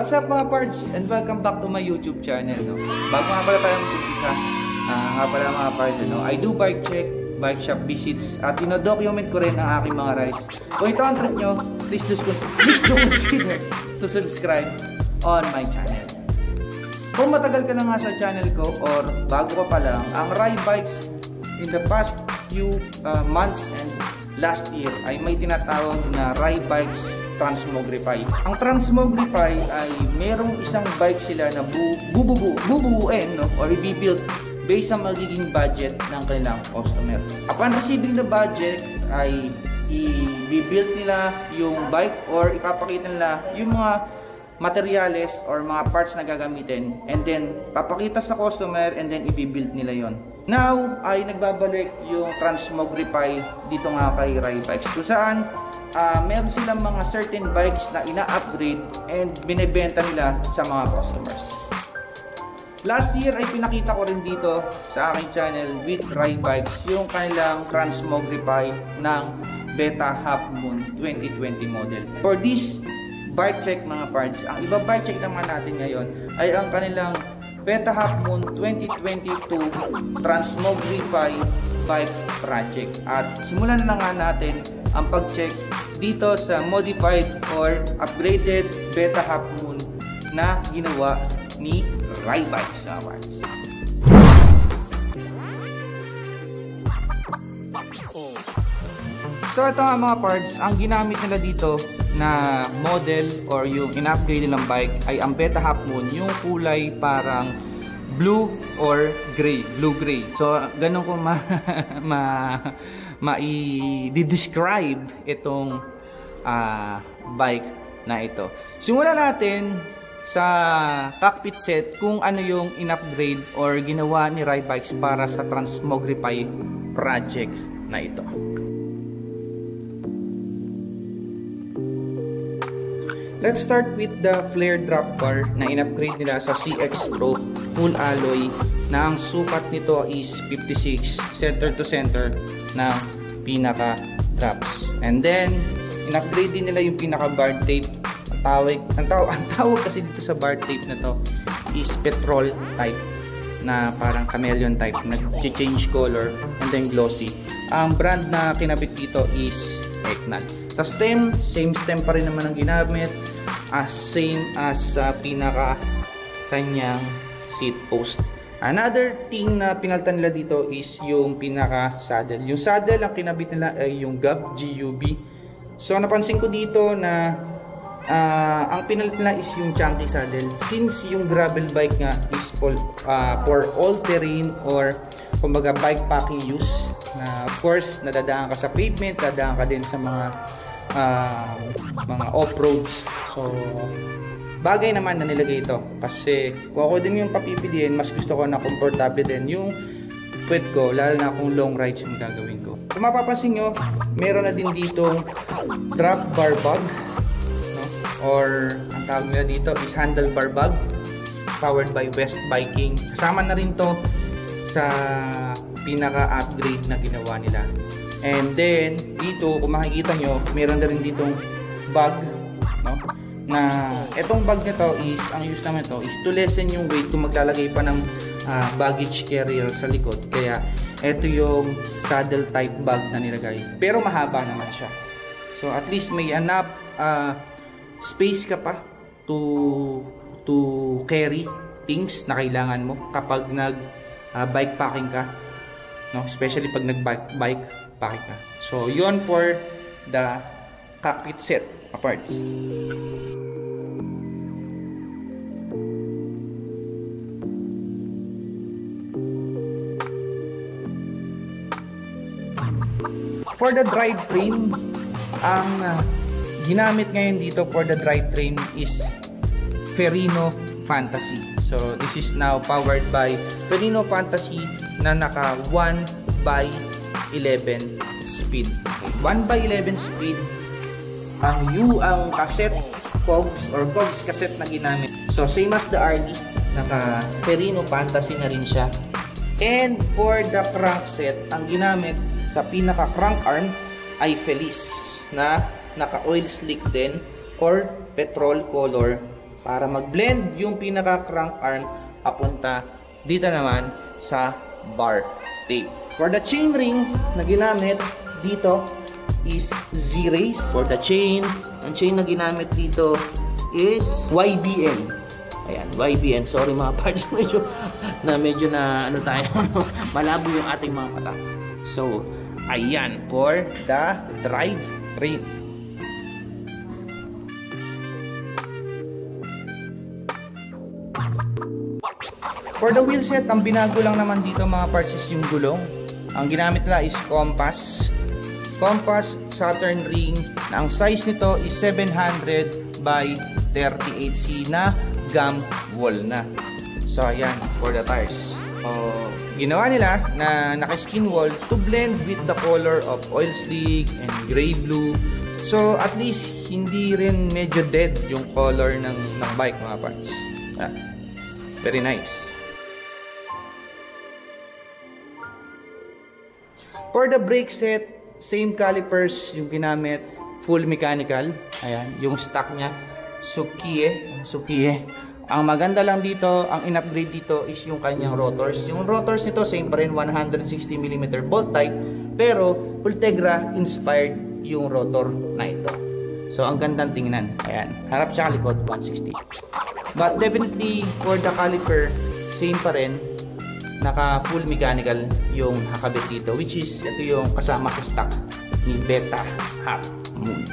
What's up mga parts and welcome back to my YouTube channel. No? Bago nga pala tayo mag-umpisa, uh, nga pala mga parts, no? I do bike check, bike shop visits, at ino-document ko rin ang aking mga rides. Kung ito ang trip nyo, please do, please do consider to subscribe on my channel. Kung matagal ka na nga sa channel ko or bago ka pa lang, ang ride bikes in the past few uh, months and last year ay may tinatawag na ride bikes Transmogrify. Ang Transmogrify ay merong isang bike sila na bu bubuuin no or i-build based sa magiging budget ng kanilang customer. Upon receiving the budget ay i-build nila yung bike or ipapakita nila yung mga materials or mga parts na gagamitin and then papakita sa customer and then i-build nila yon. Now ay nagbabalik yung Transmogrify dito nga kay Rai Bikes kung saan uh, meron silang mga certain bikes na ina-upgrade and binebenta nila sa mga customers. Last year ay pinakita ko rin dito sa aking channel with Ride Bikes yung kanilang Transmogrify ng Beta Half Moon 2020 model. For this bike check mga parts, ang iba bike check naman natin ngayon ay ang kanilang Beta Half Moon 2022 Transmogrify Bike Project. At simulan na nga natin ang pag-check dito sa modified or upgraded Beta Half Moon na ginawa ni Rybike sa parts. So ito nga mga parts, ang ginamit nila dito na model or yung in-upgrade nilang bike ay ang Beta Half Moon, yung kulay parang blue or gray, blue-gray. So ganun ko ma, ma mai-describe itong uh, bike na ito. Simulan natin sa cockpit set kung ano yung in-upgrade or ginawa ni Ride Bikes para sa Transmogrify project na ito. Let's start with the flare drop bar na in-upgrade nila sa CX Pro full alloy na ang sukat nito is 56 center to center na pinaka drops. And then, in-upgrade din nila yung pinaka bar tape. Ang tawag, ang tawag, ang tawag kasi dito sa bar tape na to is petrol type na parang chameleon type nag-change color and then glossy. Ang brand na kinabit dito is Eknal. Sa stem, same stem pa rin naman ang ginamit as same as sa pinaka kanyang seat post. Another thing na pinaltan nila dito is yung pinaka saddle. Yung saddle ang kinabit nila ay yung GAB GUB. So napansin ko dito na uh, ang pinalit nila is yung chunky saddle. Since yung gravel bike nga is for, uh, for all terrain or kumbaga bike packing use na of course nadadaan ka sa pavement, dadaan ka din sa mga uh, mga off-roads. So, bagay naman na nilagay ito. Kasi, kung ako din yung papipiliin, mas gusto ko na komportable din yung puwet ko, lalo na kung long rides yung gagawin ko. Kung mapapansin nyo, meron na din ditong drop bar bag, no? or ang tawag nila dito is handlebar bag, powered by West Biking. Kasama na rin to sa pinaka-upgrade na ginawa nila. And then, dito, kung makikita nyo, meron na rin ditong bag? Na, etong bag nito is, ang use naman to is to lessen yung weight kung maglalagay pa ng uh, baggage carrier sa likod. Kaya, ito yung saddle type bag na nilagay. Pero mahaba naman siya. So, at least may enough uh, space ka pa to to carry things na kailangan mo kapag nag uh, bike packing ka no especially pag nag bike, bike packing ka so yon for the cockpit set parts for the drivetrain ang uh, ginamit ngayon dito for the drivetrain is Ferrino Fantasy so this is now powered by Ferrino Fantasy na naka 1 by 11 speed. 1 by 11 speed ang U ang cassette cogs or cogs cassette na ginamit. So same as the RD, naka Perino Fantasy na rin siya. And for the crankset, ang ginamit sa pinaka crank arm ay Feliz na naka oil slick din or petrol color para mag-blend yung pinaka crank arm papunta dito naman sa bar tape. For the chain ring na ginamit dito is Z-Race. For the chain, ang chain na ginamit dito is YBN. Ayan, YBN. Sorry mga parts, medyo na medyo na ano tayo, malabo yung ating mga mata. So, ayan for the drive ring. For the wheel set, ang binago lang naman dito mga parts is yung gulong. Ang ginamit nila is compass. Compass Saturn ring na ang size nito is 700 by 38C na gum wall na. So ayan, for the tires. Uh, ginawa nila na naka-skin wall to blend with the color of oil slick and gray blue. So at least hindi rin medyo dead yung color ng, ng bike mga parts. Ah, very nice. For the brake set, same calipers yung ginamit, full mechanical. Ayan, yung stock niya, Sukie, Sukie. Ang maganda lang dito, ang in-upgrade dito is yung kanyang rotors. Yung rotors nito, same pa rin, 160mm bolt type, pero Ultegra inspired yung rotor na ito. So, ang gandang tingnan. Ayan, harap siya likod, 160. But definitely, for the caliper, same pa rin, naka full mechanical yung nakabit dito which is ito yung kasama sa stock ni Beta Half Moon.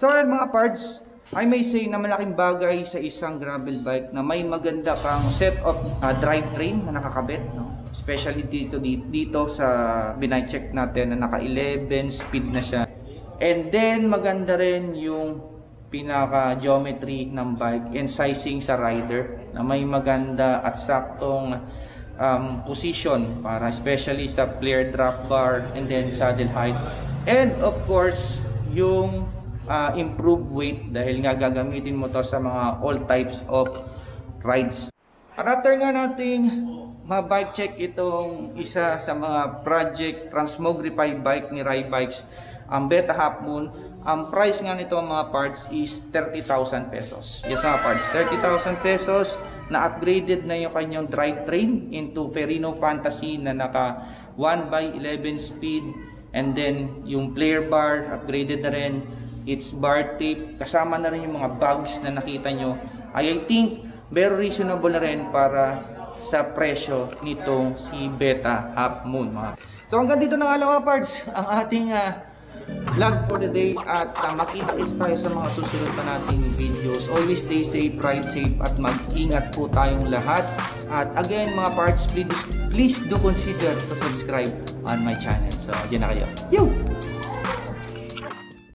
So mga parts, I may say na malaking bagay sa isang gravel bike na may maganda kang set of uh, drivetrain na nakakabit. No? Especially dito, dito, dito sa binay-check natin na naka 11 speed na siya. And then maganda rin yung pinaka geometry ng bike and sizing sa rider na may maganda at saktong um, position para especially sa flare drop bar and then saddle height. And of course, yung uh, improve weight dahil nga gagamitin mo to sa mga all types of rides. After nga nating ma-bike check itong isa sa mga project Transmogrify bike ni Rai Bikes, ang Beta Half Moon, ang price nga nito mga parts is 30,000 pesos. Yes mga parts, 30,000 pesos na upgraded na yung kanyang drivetrain into Ferrino Fantasy na naka 1 by 11 speed and then yung player bar upgraded na rin its bar tape, kasama na rin yung mga bags na nakita nyo. I, I think very reasonable na rin para sa presyo nitong si Beta Half Moon. So hanggang dito na nga lang mga parts ang ating uh, vlog for the day at uh, makita-kits tayo sa mga susunod na nating videos. Always stay safe, ride safe at mag-ingat po tayong lahat. At again mga parts, please, please do consider to subscribe on my channel. So, dyan na kayo. Yo!